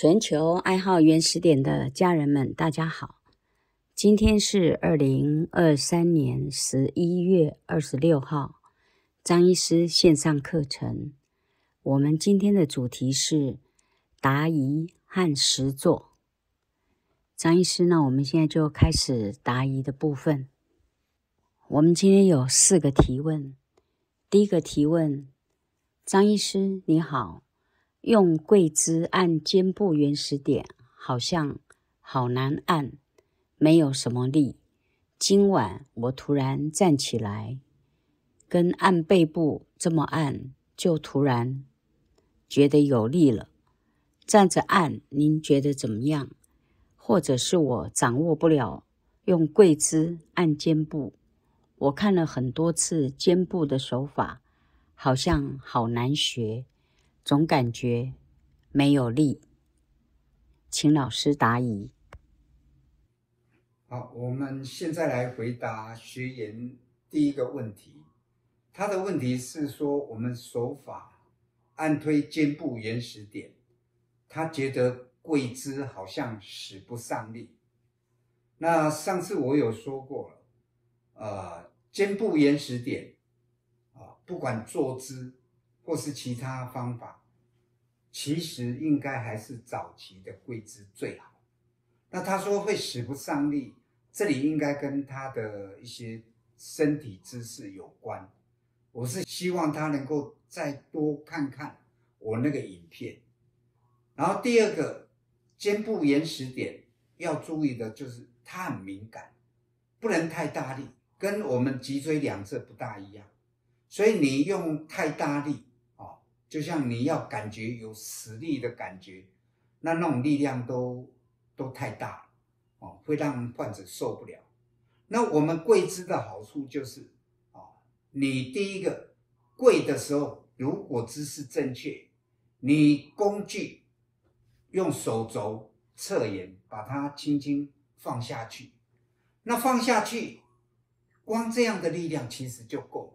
全球爱好原始点的家人们，大家好！今天是二零二三年十一月二十六号，张医师线上课程。我们今天的主题是答疑和实作。张医师呢，我们现在就开始答疑的部分。我们今天有四个提问。第一个提问：张医师你好。用跪姿按肩部原始点，好像好难按，没有什么力。今晚我突然站起来，跟按背部这么按，就突然觉得有力了。站着按，您觉得怎么样？或者是我掌握不了用跪姿按肩部？我看了很多次肩部的手法，好像好难学。总感觉没有力，请老师答疑。好，我们现在来回答学员第一个问题。他的问题是说，我们手法按推肩部原始点，他觉得跪姿好像使不上力。那上次我有说过了，呃，肩部原始点啊，不管坐姿或是其他方法。其实应该还是早期的跪姿最好。那他说会使不上力，这里应该跟他的一些身体姿势有关。我是希望他能够再多看看我那个影片。然后第二个肩部延时点要注意的就是它很敏感，不能太大力，跟我们脊椎两侧不大一样。所以你用太大力。就像你要感觉有实力的感觉，那那种力量都都太大哦，会让患者受不了。那我们跪姿的好处就是啊，你第一个跪的时候，如果姿势正确，你工具用手肘侧沿把它轻轻放下去，那放下去，光这样的力量其实就够了。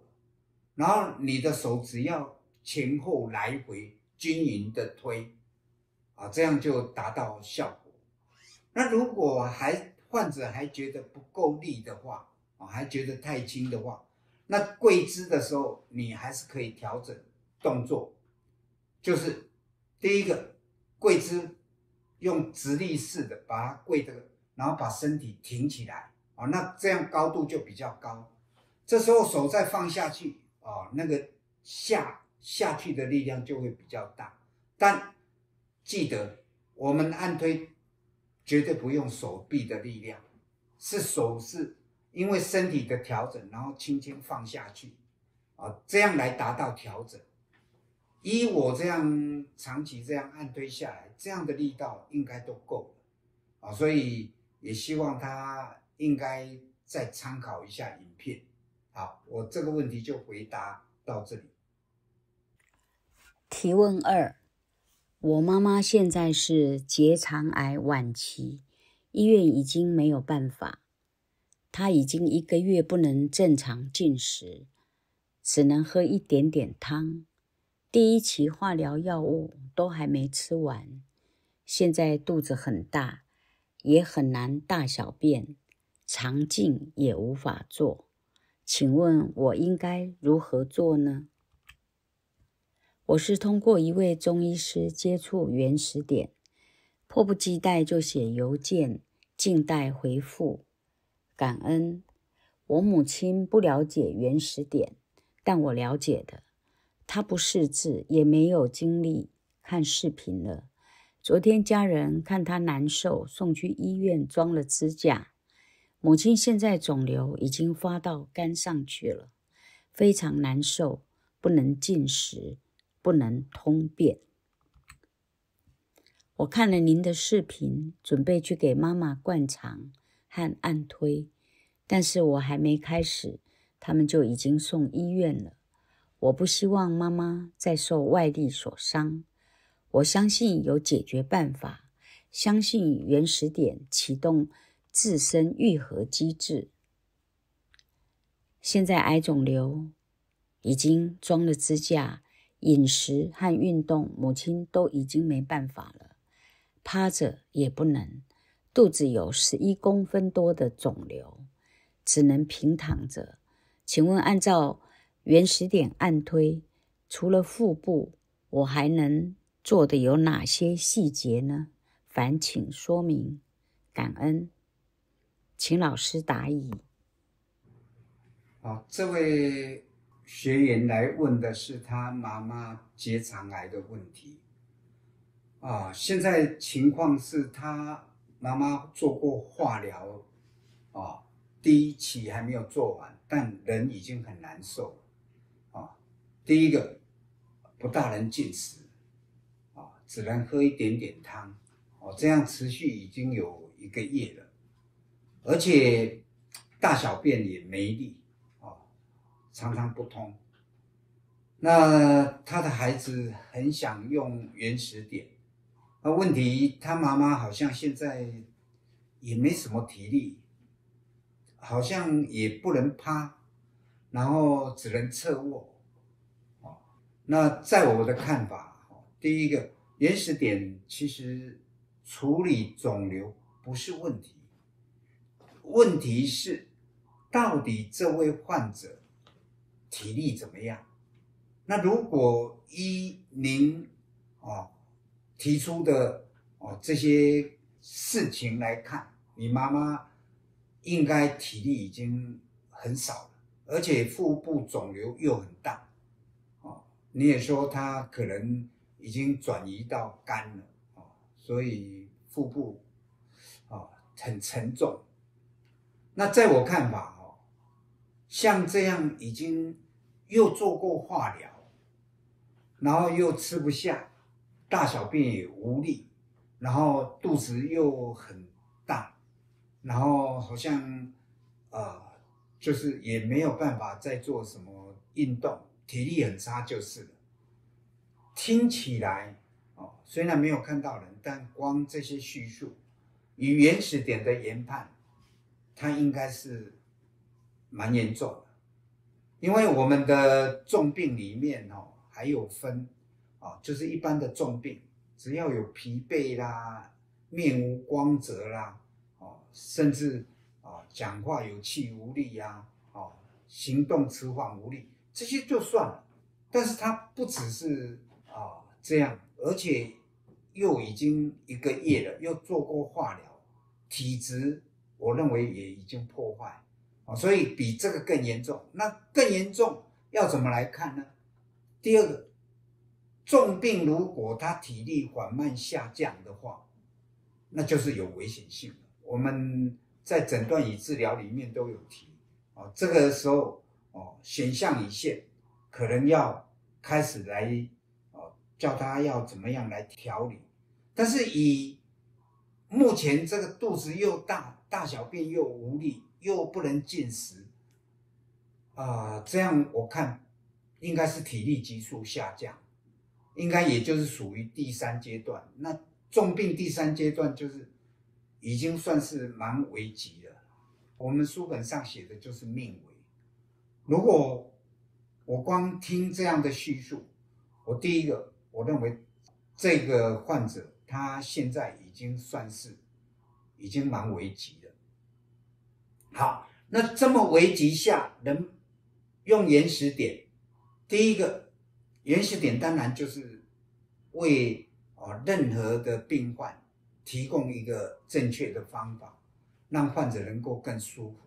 然后你的手只要。前后来回均匀的推，啊，这样就达到效果。那如果还患者还觉得不够力的话，啊，还觉得太轻的话，那跪姿的时候你还是可以调整动作，就是第一个跪姿用直立式的把它跪的，然后把身体挺起来，啊，那这样高度就比较高。这时候手再放下去，啊，那个下。下去的力量就会比较大，但记得我们按推绝对不用手臂的力量，是手是因为身体的调整，然后轻轻放下去，啊，这样来达到调整。依我这样长期这样按推下来，这样的力道应该都够了，啊，所以也希望他应该再参考一下影片。好，我这个问题就回答到这里。提问二：我妈妈现在是结肠癌晚期，医院已经没有办法，她已经一个月不能正常进食，只能喝一点点汤。第一期化疗药物都还没吃完，现在肚子很大，也很难大小便，肠镜也无法做。请问我应该如何做呢？我是通过一位中医师接触原始点，迫不及待就写邮件，静待回复。感恩。我母亲不了解原始点，但我了解的。她不识字，也没有精力看视频了。昨天家人看她难受，送去医院装了支架。母亲现在肿瘤已经发到肝上去了，非常难受，不能进食。不能通便。我看了您的视频，准备去给妈妈灌肠和按推，但是我还没开始，他们就已经送医院了。我不希望妈妈再受外力所伤，我相信有解决办法，相信原始点启动自身愈合机制。现在癌肿瘤已经装了支架。饮食和运动，母亲都已经没办法了。趴着也不能，肚子有十一公分多的肿瘤，只能平躺着。请问，按照原始点按推，除了腹部，我还能做的有哪些细节呢？烦请说明，感恩，请老师答疑。好，这位学员来问的是他妈妈结肠癌的问题。啊，现在情况是他妈妈做过化疗，啊，第一期还没有做完，但人已经很难受，啊，第一个不大能进食，啊，只能喝一点点汤，哦，这样持续已经有一个月了，而且大小便也没力，常常不通。那他的孩子很想用原始点。那问题，他妈妈好像现在也没什么体力，好像也不能趴，然后只能侧卧。那在我的看法，第一个原始点其实处理肿瘤不是问题，问题是到底这位患者体力怎么样？那如果依您啊。提出的哦这些事情来看，你妈妈应该体力已经很少了，而且腹部肿瘤又很大，哦，你也说她可能已经转移到肝了，哦，所以腹部啊很沉重。那在我看法哦，像这样已经又做过化疗，然后又吃不下。大小便也无力，然后肚子又很大，然后好像呃，就是也没有办法再做什么运动，体力很差就是了。听起来哦，虽然没有看到人，但光这些叙述，以原始点的研判，它应该是蛮严重的，因为我们的重病里面哦，还有分。啊，就是一般的重病，只要有疲惫啦、面无光泽啦，哦，甚至啊讲话有气无力呀，哦，行动迟缓无力，这些就算了。但是他不只是啊这样，而且又已经一个月了，又做过化疗，体质我认为也已经破坏，哦，所以比这个更严重。那更严重要怎么来看呢？第二个。重病如果他体力缓慢下降的话，那就是有危险性我们在诊断与治疗里面都有提哦，这个时候哦，选项已现，可能要开始来哦，叫他要怎么样来调理。但是以目前这个肚子又大，大小便又无力，又不能进食啊，这样我看应该是体力急速下降。应该也就是属于第三阶段，那重病第三阶段就是已经算是蛮危急了。我们书本上写的就是命危。如果我光听这样的叙述，我第一个我认为这个患者他现在已经算是已经蛮危急。好，那这么危急下能用原始点，第一个。原始点当然就是为啊任何的病患提供一个正确的方法，让患者能够更舒服。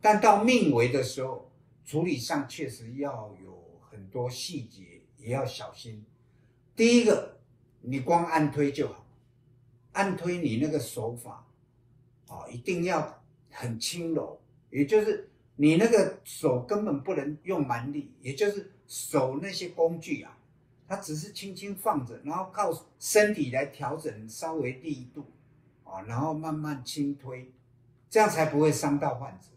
但到命危的时候，处理上确实要有很多细节，也要小心。第一个，你光按推就好，按推你那个手法啊，一定要很轻柔，也就是你那个手根本不能用蛮力，也就是。手那些工具啊，它只是轻轻放着，然后靠身体来调整稍微力度啊，然后慢慢轻推，这样才不会伤到患者。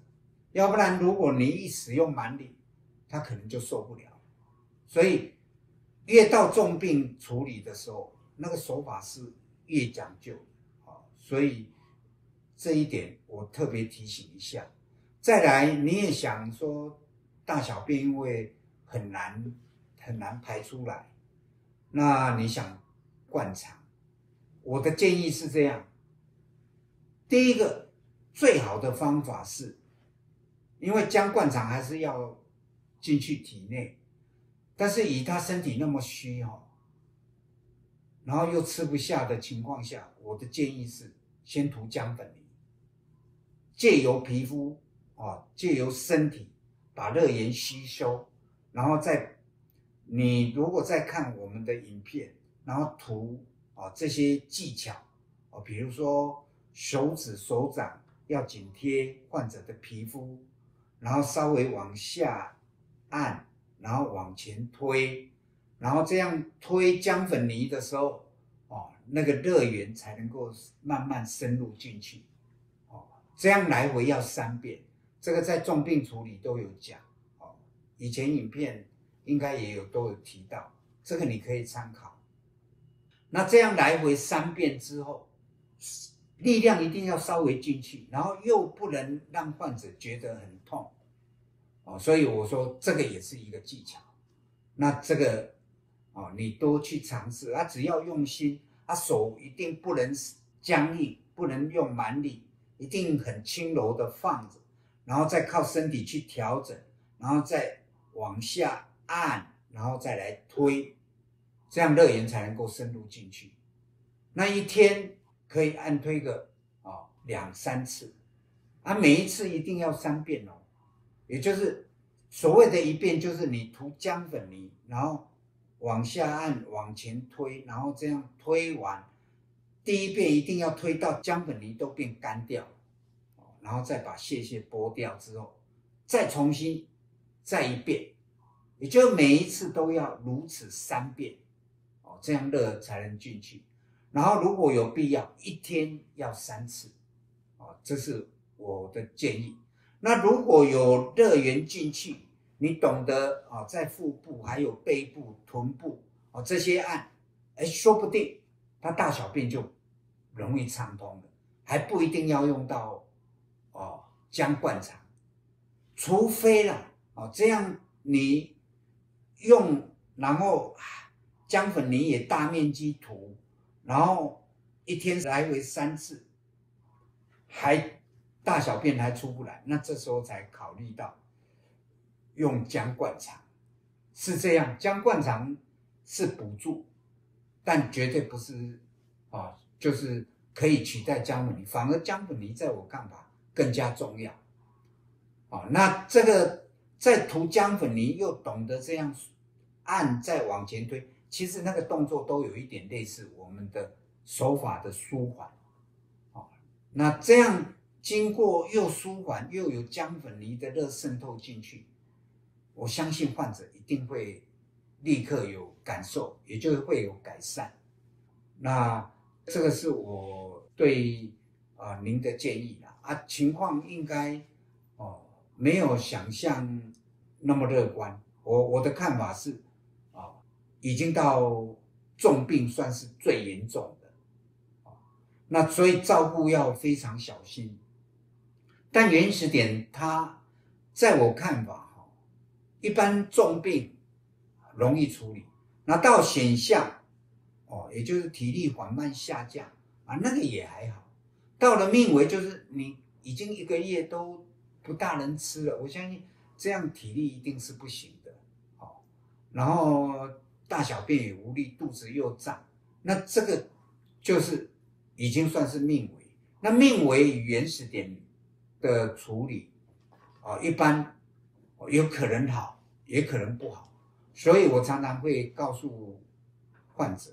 要不然，如果你一使用蛮力，他可能就受不了。所以，越到重病处理的时候，那个手法是越讲究啊。所以这一点我特别提醒一下。再来，你也想说大小便因为。很难很难排出来，那你想灌肠？我的建议是这样：第一个最好的方法是，因为姜灌肠还是要进去体内，但是以他身体那么虚哈，然后又吃不下的情况下，我的建议是先涂姜粉，借由皮肤啊，借由身体把热源吸收，然后再你如果再看我们的影片，然后涂。啊，这些技巧，啊，比如说手指、手掌要紧贴患者的皮肤，然后稍微往下按，然后往前推，然后这样推姜粉泥的时候，哦，那个热源才能够慢慢深入进去，这样来回要三遍，这个在重病处理都有讲，哦，以前影片应该也有都有提到，这个你可以参考。那这样来回三遍之后，力量一定要稍微进去，然后又不能让患者觉得很痛，哦，所以我说这个也是一个技巧。那这个，哦，你多去尝试，啊，只要用心，啊，手一定不能僵硬，不能用蛮力，一定很轻柔的放着，然后再靠身体去调整，然后再往下按，然后再来推。这样热源才能够深入进去。那一天可以按推个啊两三次，啊每一次一定要三遍哦，也就是所谓的一遍，就是你涂姜粉泥，然后往下按，往前推，然后这样推完，第一遍一定要推到姜粉泥都变干掉，然后再把屑屑剥掉之后，再重新再一遍，也就每一次都要如此三遍。哦这样热才能进去，然后如果有必要，一天要三次，哦，这是我的建议。那如果有热源进去，你懂得啊，在腹部、还有背部、臀部啊这些按，哎，说不定他大小便就容易畅通的，还不一定要用到哦姜灌肠，除非了哦，这样你用然后。姜粉泥也大面积涂，然后一天来回三次，还大小便还出不来，那这时候才考虑到用姜灌肠，是这样。姜灌肠是补助，但绝对不是啊，就是可以取代姜粉泥，反而姜粉泥在我看法更加重要。哦，那这个在涂姜粉泥又懂得这样按再往前推。其实那个动作都有一点类似我们的手法的舒缓，哦，那这样经过又舒缓又有姜粉泥的热渗透进去，我相信患者一定会立刻有感受，也就会有改善。那这个是我对啊您的建议啦，啊，情况应该哦没有想象那么乐观。我我的看法是啊。已经到重病，算是最严重的啊，那所以照顾要非常小心。但原始点，它在我看法哈，一般重病容易处理，那到显象哦，也就是体力缓慢下降啊，那个也还好。到了命危，就是你已经一个月都不大能吃了，我相信这样体力一定是不行的，好，然后。大小便也无力，肚子又胀，那这个就是已经算是命为。那命危原始点的处理啊，一般有可能好，也可能不好。所以我常常会告诉患者，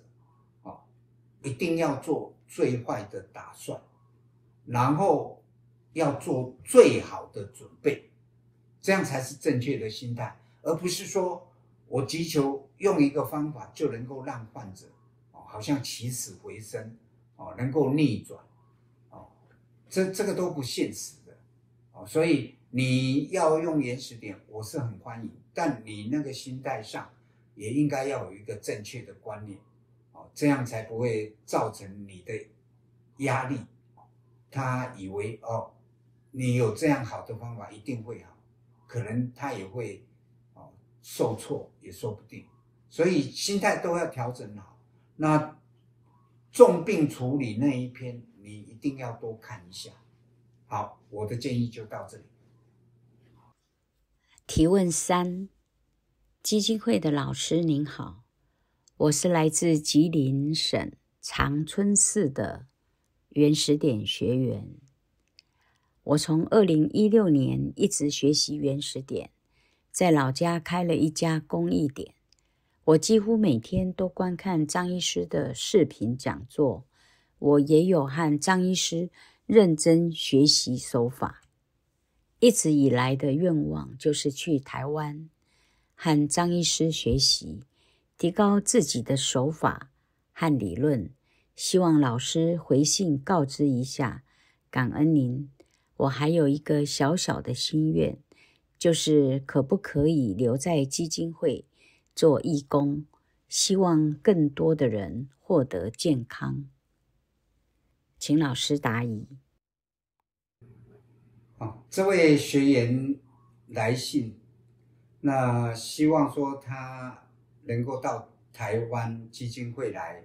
一定要做最坏的打算，然后要做最好的准备，这样才是正确的心态，而不是说。我急求用一个方法就能够让患者哦，好像起死回生哦，能够逆转哦，这这个都不现实的哦，所以你要用延时点，我是很欢迎，但你那个心态上也应该要有一个正确的观念，这样才不会造成你的压力。他以为哦，你有这样好的方法一定会好，可能他也会哦。受挫也说不定，所以心态都要调整好。那重病处理那一篇，你一定要多看一下。好，我的建议就到这里。提问三：基金会的老师您好，我是来自吉林省长春市的原始点学员。我从二零一六年一直学习原始点，在老家开了一家公益点。我几乎每天都观看张医师的视频讲座，我也有和张医师认真学习手法。一直以来的愿望就是去台湾和张医师学习，提高自己的手法和理论。希望老师回信告知一下，感恩您。我还有一个小小的心愿，就是可不可以留在基金会做义工？希望更多的人获得健康。请老师答疑。啊，这位学员来信，那希望说他能够到台湾基金会来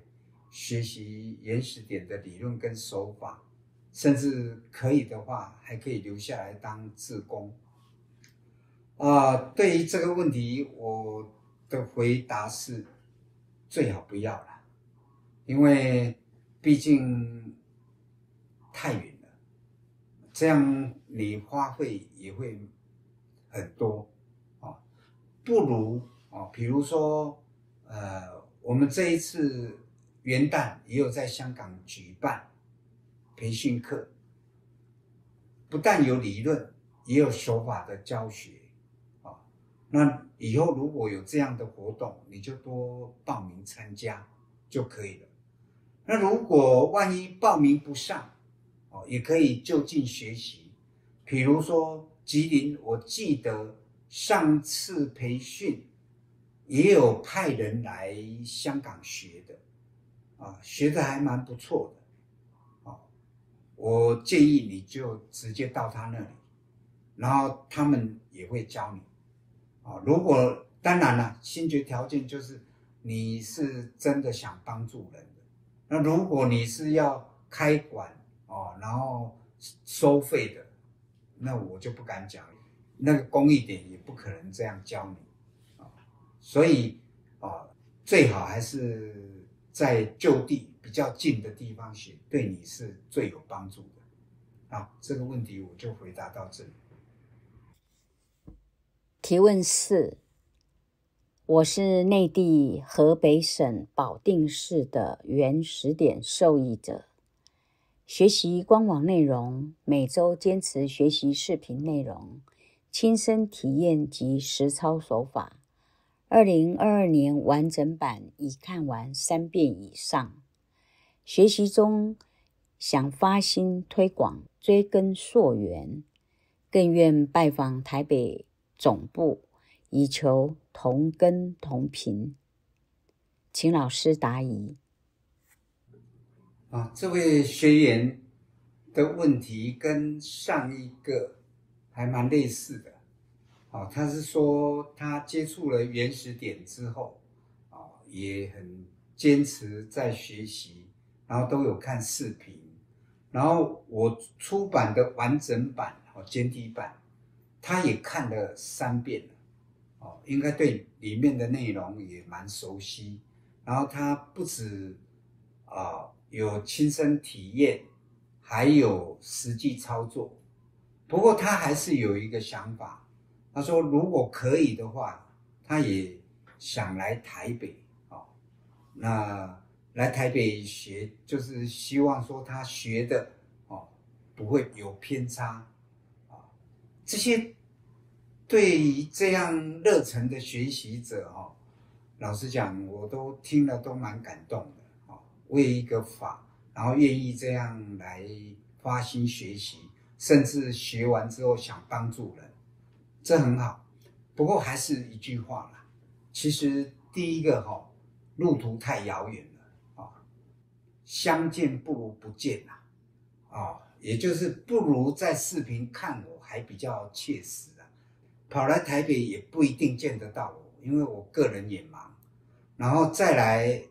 学习原始点的理论跟手法，甚至可以的话，还可以留下来当志工。啊，对于这个问题，我的回答是最好不要了，因为毕竟太远了。这样你花费也会很多啊，不如哦，比如说，呃，我们这一次元旦也有在香港举办培训课，不但有理论，也有手法的教学啊。那以后如果有这样的活动，你就多报名参加就可以了。那如果万一报名不上，哦，也可以就近学习，比如说吉林，我记得上次培训也有派人来香港学的，啊，学的还蛮不错的，啊，我建议你就直接到他那里，然后他们也会教你，啊，如果当然了，先决条件就是你是真的想帮助人的，那如果你是要开馆。哦，然后收费的，那我就不敢讲，那个公益点也不可能这样教你，所以啊，最好还是在就地比较近的地方学，对你是最有帮助的。啊，这个问题我就回答到这里。提问四：我是内地河北省保定市的原始点受益者。学习官网内容，每周坚持学习视频内容，亲身体验及实操手法。二零二二年完整版已看完三遍以上。学习中想发心推广，追根溯源，更愿拜访台北总部，以求同根同频。请老师答疑。啊，这位学员的问题跟上一个还蛮类似的。啊，他是说他接触了原始点之后，啊，也很坚持在学习，然后都有看视频，然后我出版的完整版哦，简体版，他也看了三遍了，哦，应该对里面的内容也蛮熟悉，然后他不止啊。有亲身体验，还有实际操作。不过他还是有一个想法，他说如果可以的话，他也想来台北啊。那来台北学，就是希望说他学的哦不会有偏差啊。这些对于这样热忱的学习者哈，老实讲，我都听了都蛮感动的。哦为一个法，然后愿意这样来发心学习，甚至学完之后想帮助人，这很好。不过还是一句话啦，其实第一个哈，路途太遥远了啊，相见不如不见呐，啊，也就是不如在视频看我还比较切实啊。跑来台北也不一定见得到我，因为我个人也忙，然后再来。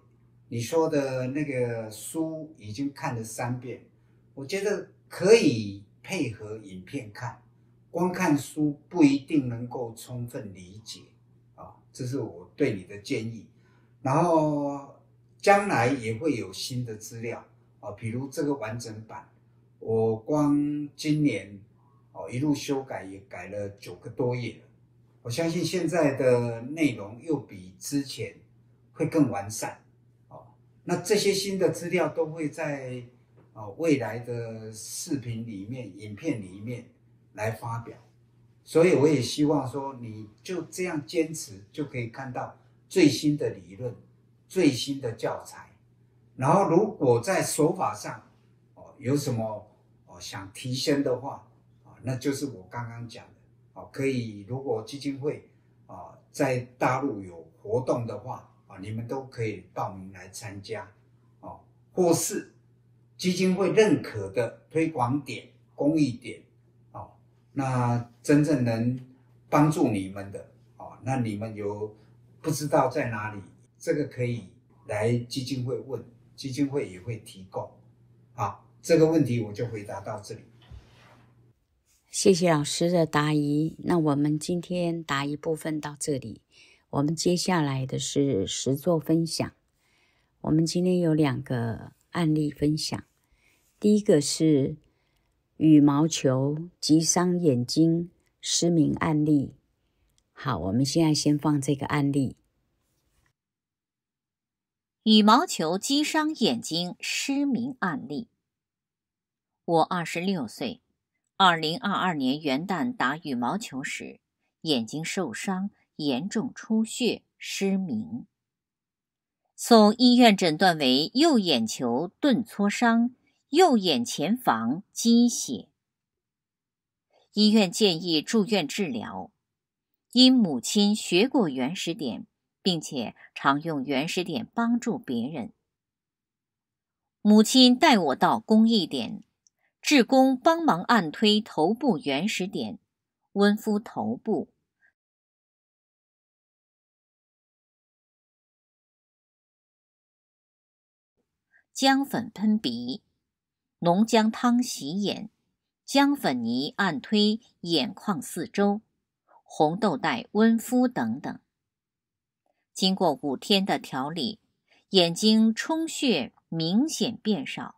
你说的那个书已经看了三遍，我觉得可以配合影片看，光看书不一定能够充分理解啊，这是我对你的建议。然后将来也会有新的资料啊，比如这个完整版，我光今年哦一路修改也改了九个多页了。我相信现在的内容又比之前会更完善哦。那这些新的资料都会在啊未来的视频里面、影片里面来发表，所以我也希望说你就这样坚持，就可以看到最新的理论、最新的教材。然后如果在手法上哦有什么哦想提升的话啊，那就是我刚刚讲的。可以，如果基金会啊在大陆有活动的话啊，你们都可以报名来参加哦，或是基金会认可的推广点、公益点，那真正能帮助你们的哦，那你们有不知道在哪里，这个可以来基金会问，基金会也会提供。好，这个问题我就回答到这里。谢谢老师的答疑。那我们今天答疑部分到这里，我们接下来的是实作分享。我们今天有两个案例分享。第一个是羽毛球击伤眼睛失明案例。好，我们现在先放这个案例。羽毛球击伤眼睛失明案例。我二十六岁。二零二二年元旦打羽毛球时，眼睛受伤，严重出血，失明。送医院诊断为右眼球钝挫伤，右眼前房积血。医院建议住院治疗。因母亲学过原始点，并且常用原始点帮助别人，母亲带我到公益点。志工帮忙按推头部原始点，温敷头部，姜粉喷鼻，浓姜汤洗眼，姜粉泥按推眼眶四周，红豆袋温敷等等。经过五天的调理，眼睛充血明显变少。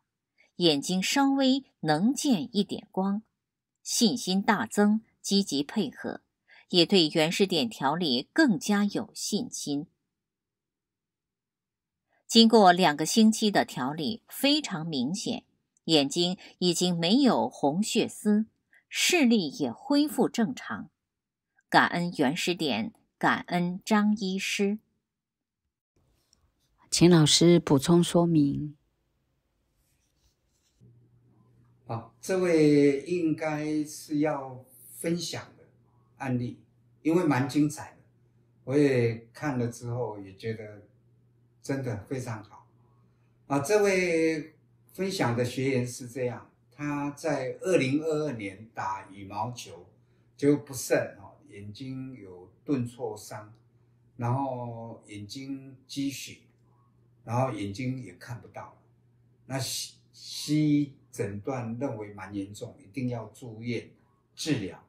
眼睛稍微能见一点光，信心大增，积极配合，也对原始点调理更加有信心。经过两个星期的调理，非常明显，眼睛已经没有红血丝，视力也恢复正常。感恩原始点，感恩张医师。请老师补充说明。好，这位应该是要分享的案例，因为蛮精彩的，我也看了之后也觉得真的非常好。啊，这位分享的学员是这样，他在二零二二年打羽毛球就不慎哦，眼睛有钝挫伤，然后眼睛积血，然后眼睛也看不到，那西西医。诊断认为蛮严重，一定要住院治疗。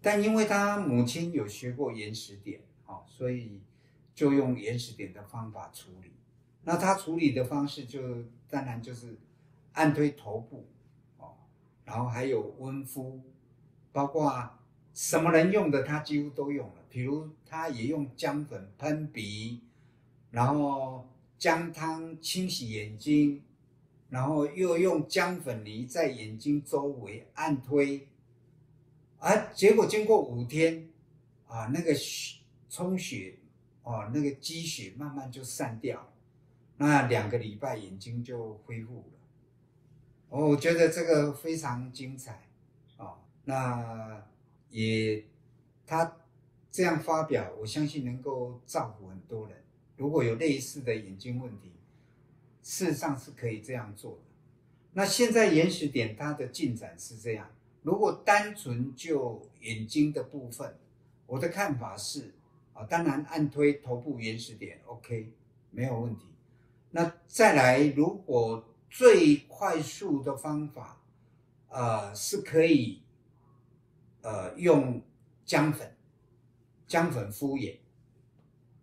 但因为他母亲有学过延时点，哦，所以就用延时点的方法处理。那他处理的方式就当然就是按推头部，哦，然后还有温敷，包括什么人用的他几乎都用了。比如他也用姜粉喷鼻，然后姜汤清洗眼睛。然后又用姜粉泥在眼睛周围按推，啊，结果经过五天，啊，那个血充血，哦，那个积血慢慢就散掉，那两个礼拜眼睛就恢复了。我觉得这个非常精彩，啊，那也他这样发表，我相信能够造福很多人。如果有类似的眼睛问题，事实上是可以这样做的。那现在原始点它的进展是这样：如果单纯就眼睛的部分，我的看法是啊，当然按推头部原始点 OK 没有问题。那再来，如果最快速的方法，呃，是可以，呃，用姜粉，姜粉敷眼。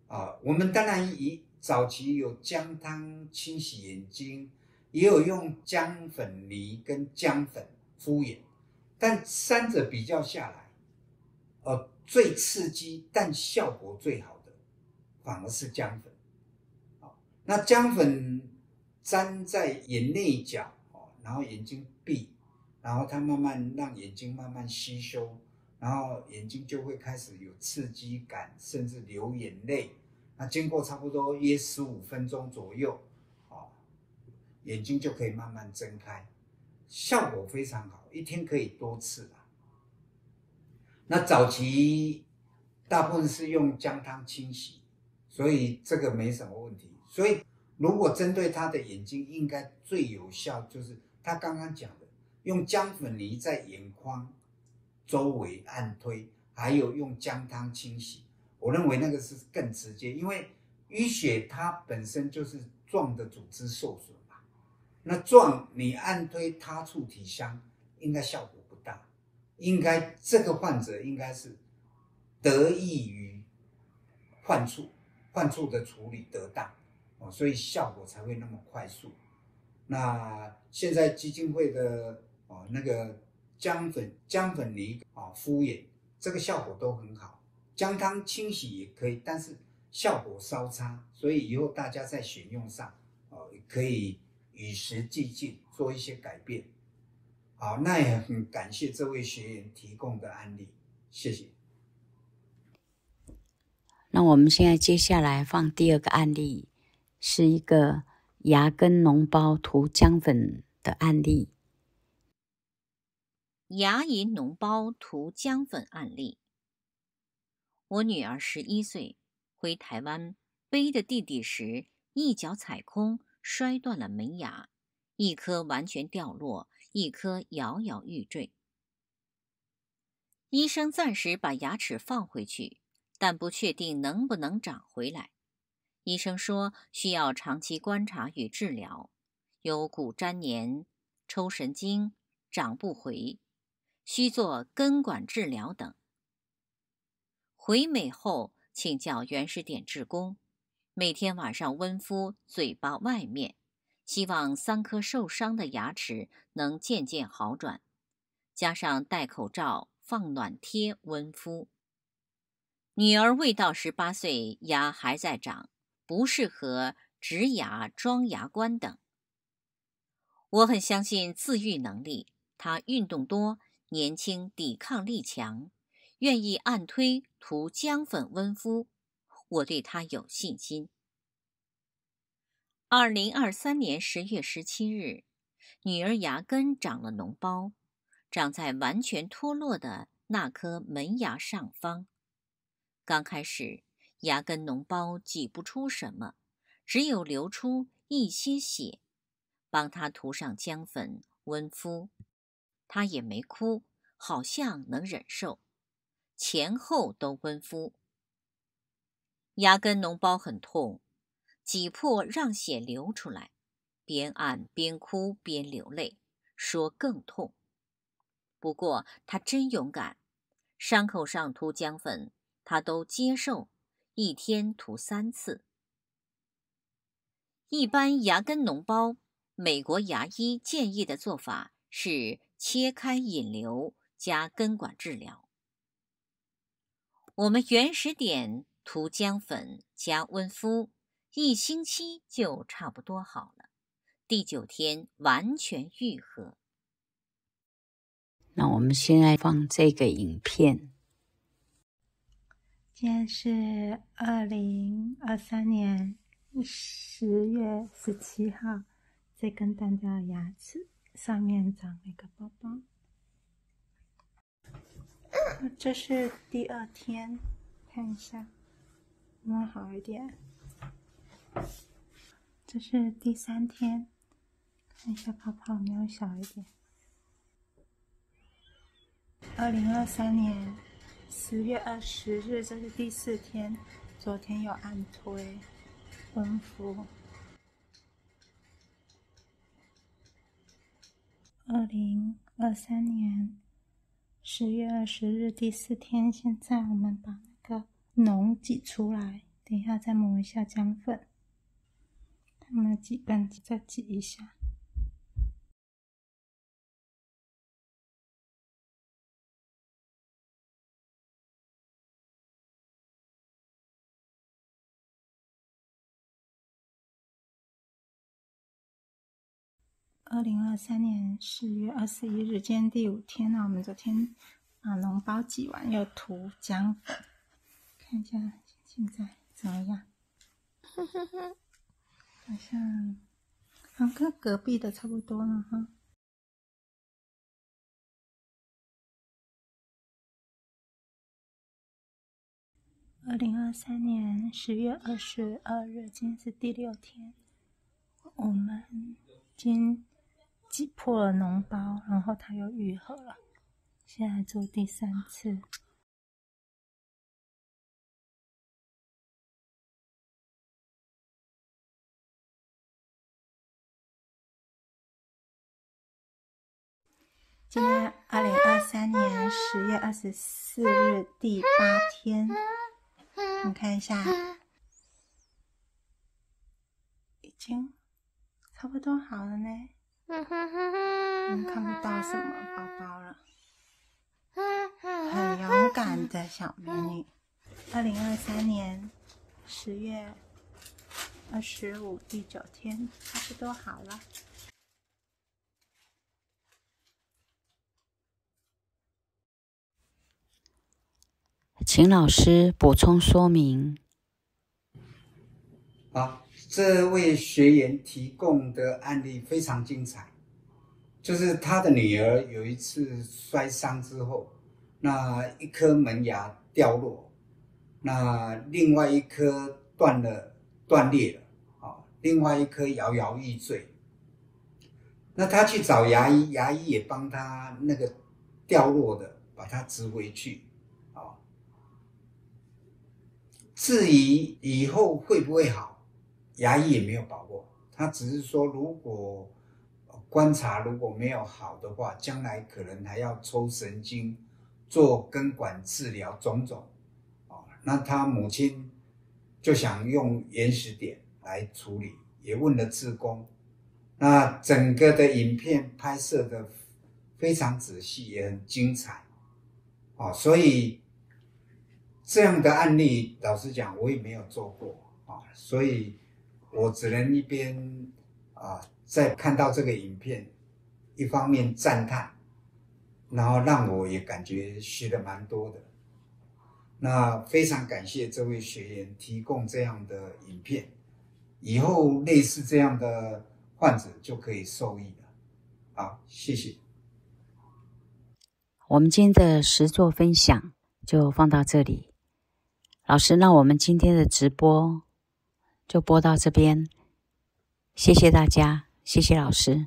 啊，我们当然以早期有姜汤清洗眼睛，也有用姜粉泥跟姜粉敷眼，但三者比较下来，呃，最刺激但效果最好的，反而是姜粉。那姜粉粘在眼内角，哦，然后眼睛闭，然后它慢慢让眼睛慢慢吸收，然后眼睛就会开始有刺激感，甚至流眼泪。那经过差不多约十五分钟左右，哦，眼睛就可以慢慢睁开，效果非常好，一天可以多次吧。那早期大部分是用姜汤清洗，所以这个没什么问题。所以如果针对他的眼睛，应该最有效就是他刚刚讲的，用姜粉泥在眼眶周围按推，还有用姜汤清洗。我认为那个是更直接，因为淤血它本身就是状的组织受损嘛。那状你按推他处体香，应该效果不大。应该这个患者应该是得益于患处，患处的处理得当哦，所以效果才会那么快速。那现在基金会的哦那个姜粉姜粉泥啊敷眼，这个效果都很好。姜汤清洗也可以，但是效果稍差，所以以后大家在选用上，哦，可以与时俱进，做一些改变。好，那也很感谢这位学员提供的案例，谢谢。那我们现在接下来放第二个案例，是一个牙根脓包涂姜粉的案例。牙龈脓包涂姜粉案例。我女儿十一岁，回台湾背着弟弟时，一脚踩空，摔断了门牙，一颗完全掉落，一颗摇摇欲坠。医生暂时把牙齿放回去，但不确定能不能长回来。医生说需要长期观察与治疗，有骨粘连、抽神经、长不回，需做根管治疗等。回美后，请教原始点志工，每天晚上温敷嘴巴外面，希望三颗受伤的牙齿能渐渐好转。加上戴口罩、放暖贴温敷。女儿未到十八岁，牙还在长，不适合植牙、装牙冠等。我很相信自愈能力，他运动多，年轻，抵抗力强。愿意按推涂姜粉温敷，我对他有信心。二零二三年十月十七日，女儿牙根长了脓包，长在完全脱落的那颗门牙上方。刚开始，牙根脓包挤不出什么，只有流出一些血。帮他涂上姜粉温敷，他也没哭，好像能忍受。前后都温敷，牙根脓包很痛，挤破让血流出来，边按边哭边流泪，说更痛。不过他真勇敢，伤口上涂姜粉，他都接受，一天涂三次。一般牙根脓包，美国牙医建议的做法是切开引流加根管治疗。我们原始点涂姜粉加温敷，一星期就差不多好了。第九天完全愈合。那我们现在放这个影片。今天是二零二三年十月十七号，这根断掉牙齿上面长了一个包包。这是第二天，看一下摸好一点。这是第三天，看一下泡泡有没有小一点。二零二三年十月二十日这是第四天昨天有按推温敷二零二三年十月二十日第四天现在我们把那个脓挤出来等一下再抹一下姜粉。那么挤干再挤一下。二零二三年四月二十一日，今天第五天了。我们昨天把脓包挤完，又涂姜粉，看一下现在怎么样？好像好，像跟隔壁的差不多了哈。二零二三年十月二十二日，今天是第六天，我们已经挤破了脓包，然后它又愈合了。现在做第三次。今天二零二三年十月二十四日第八天，你看一下，已经差不多好了呢。嗯，看不到什么包包了，很勇敢的小美女。二零二三年十月二十五第九天，差不多好了。请老师补充说明。好，这位学员提供的案例非常精彩，就是他的女儿有一次摔伤之后，那一颗门牙掉落，那另外一颗断了断裂了，啊，另外一颗摇摇欲坠。那他去找牙医，牙医也帮他那个掉落的把它植回去。啊至于以后会不会好，牙医也没有把握。他只是说，如果观察如果没有好的话，将来可能还要抽神经、做根管治疗，种种。哦，那他母亲就想用原始点来处理，也问了志工。那整个的影片拍摄的非常仔细，也很精彩。哦，所以。这样的案例，老实讲，我也没有做过啊，所以我只能一边啊，在看到这个影片，一方面赞叹，然后让我也感觉学的蛮多的。那非常感谢这位学员提供这样的影片，以后类似这样的患者就可以受益了。好，谢谢。我们今天的实作分享就放到这里。老师，那我们今天的直播就播到这边，谢谢大家，谢谢老师。